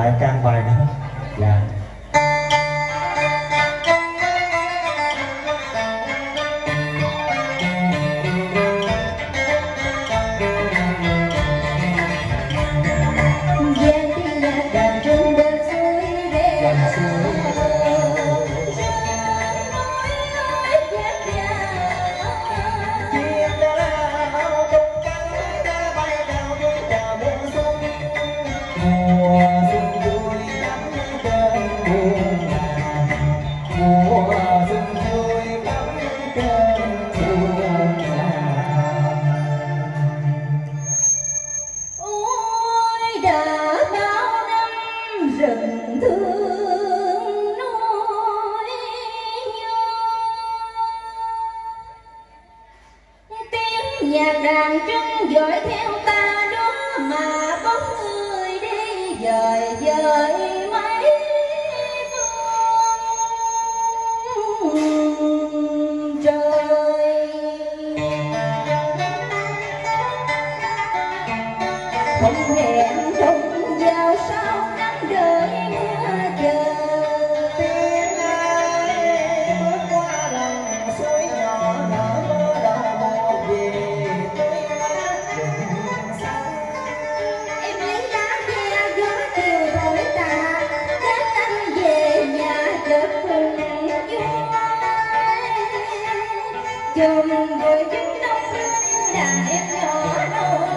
bài can bài nữa là. nhạc đàn trung dõi theo ta đó mà bóng người đi dời dời. cùng với chúng đông đã đẹp nhỏ đâu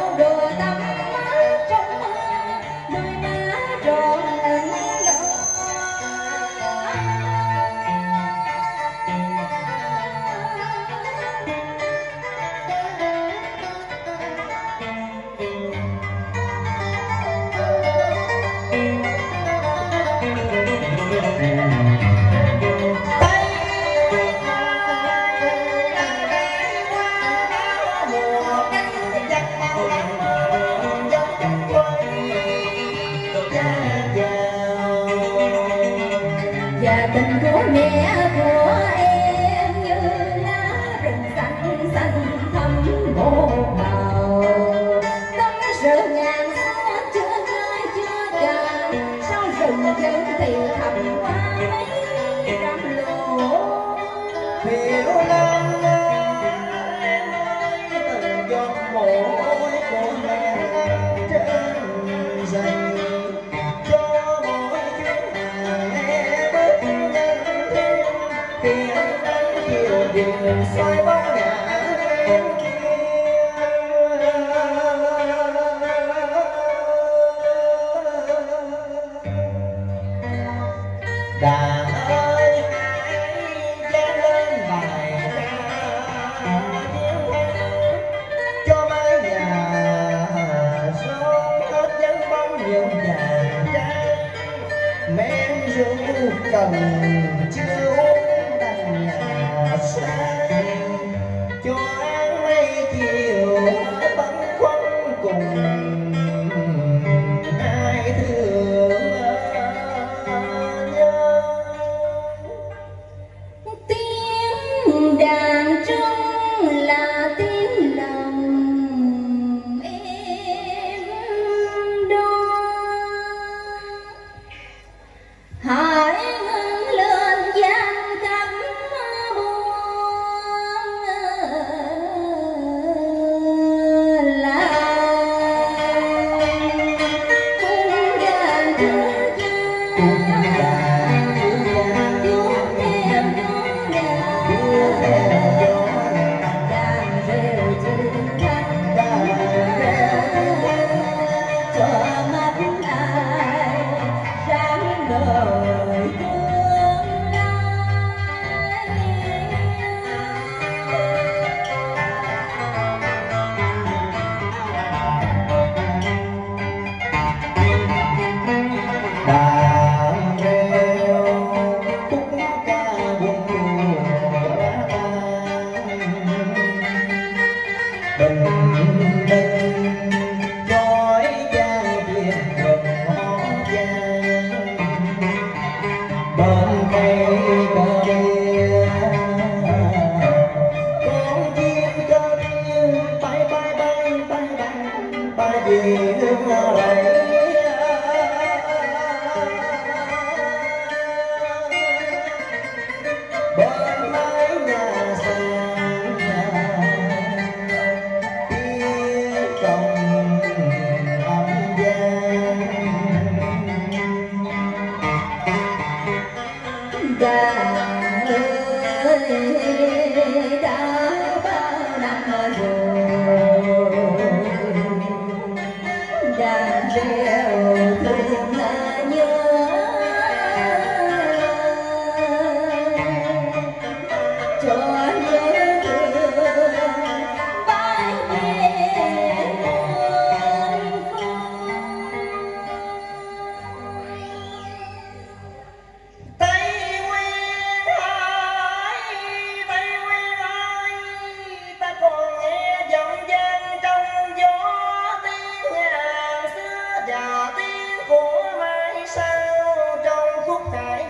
đường soi bóng ngã đà ơi cha lên bài cho mái nhà xuống hết dáng bóng nhiều nhà mẹ ru cần chưa time.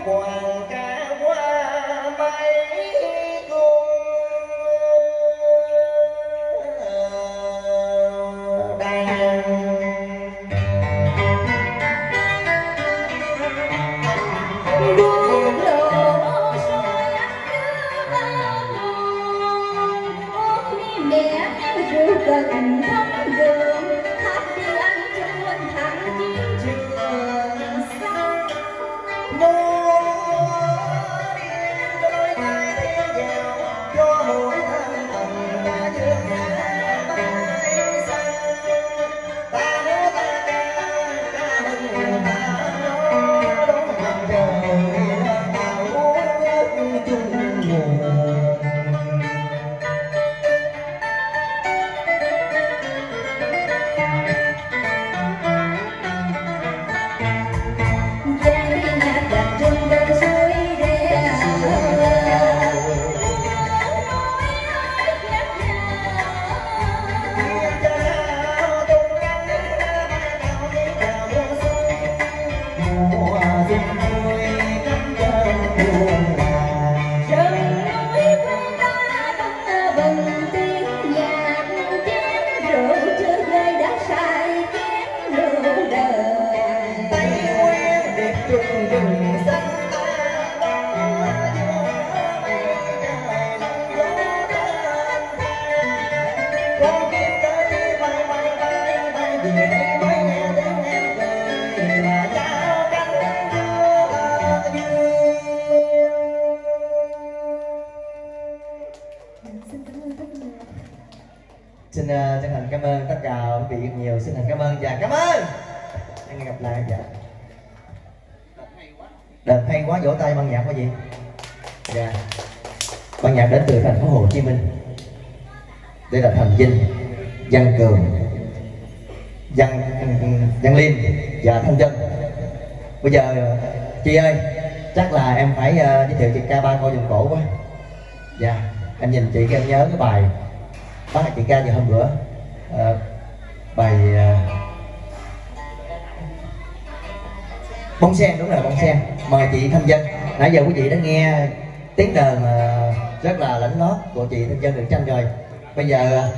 boy. Xin uh, chân thành cảm ơn tất cả quý vị rất nhiều. Xin thành cảm ơn và cảm ơn. Hẹn gặp lại. Dạ. Đợt hay quá vỗ tay ban nhạc quý vị dạ. Ban nhạc đến từ thành phố Hồ Chí Minh. Đây là Thành Vinh Văn Cường Văn Văn Liêm và Thanh Dân bây giờ chị ơi chắc là em phải uh, giới thiệu chị ca ba coi dùng cổ quá. Dạ. Em nhìn chị em nhớ cái bài bác chị ca gì hôm bữa à, bài à, bông sen đúng rồi bông sen. Mời chị thanh dân. Nãy giờ quý vị đã nghe tiếng đờn ờ, rất là lãnh lót của chị thanh dân được tranh rồi bây giờ ờ,